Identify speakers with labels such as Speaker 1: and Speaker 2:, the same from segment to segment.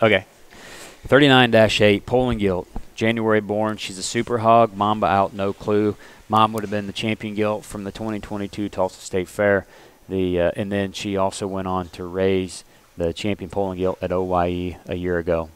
Speaker 1: Okay. 39-8, Poland Gilt. January born. She's a super hog. Mamba out, no clue. Mom would have been the champion gilt from the 2022 Tulsa State Fair. The uh, and then she also went on to raise the champion Poland gilt at OYE a year ago.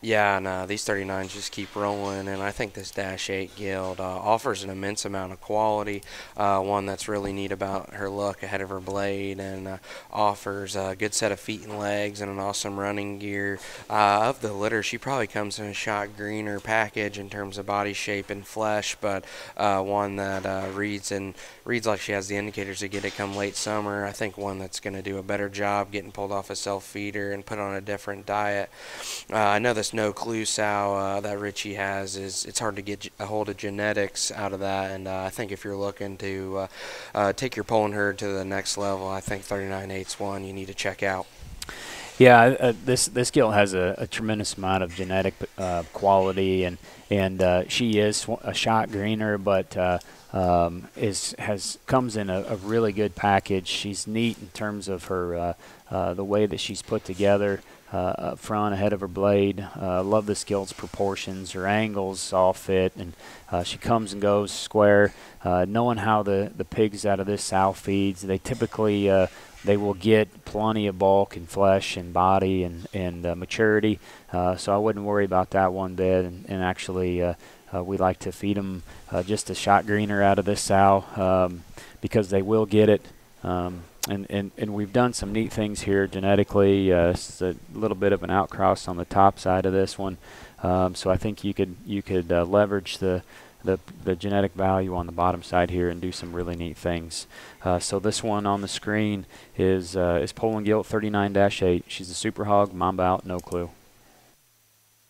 Speaker 2: Yeah, uh, these 39s just keep rolling, and I think this Dash 8 Gilt uh, offers an immense amount of quality. Uh, one that's really neat about her look ahead of her blade, and uh, offers a good set of feet and legs and an awesome running gear. Uh, of the litter, she probably comes in a shot greener package in terms of body shape and flesh, but uh, one that reads and reads like she has the indicators to get it come late summer. I think one that's going to do a better job getting pulled off a self feeder and put on a different diet. I know this this no clue sow uh, that Richie has is it's hard to get a hold of genetics out of that. And uh, I think if you're looking to uh, uh take your Poland herd to the next level, I think 39.8's one you need to check out.
Speaker 1: Yeah, uh, this this gilt has a, a, tremendous amount of genetic uh, quality, and and she is a shot greener, but um, is has comes in a, a, really good package. She's neat in terms of her the way that she's put together uh, up front ahead of her blade. Uh, love this gilt's proportions. Her angles all fit, and uh, she comes and goes square. Uh, knowing how the, the pigs out of this sow feeds, they typically uh, they will get plenty of bulk and flesh and body and and uh, maturity. so I wouldn't worry about that one bit. And, and actually, we like to feed them just a shot greener out of this sow um, because they will get it. Um, and, and, and we've done some neat things here genetically. Uh, it's a little bit of an outcross on the top side of this one, um, so I think you could you could uh, leverage the, the the genetic value on the bottom side here and do some really neat things. Uh, so this one on the screen is uh, is Poland Gilt 39-8. She's a super hog, mamba out, no clue.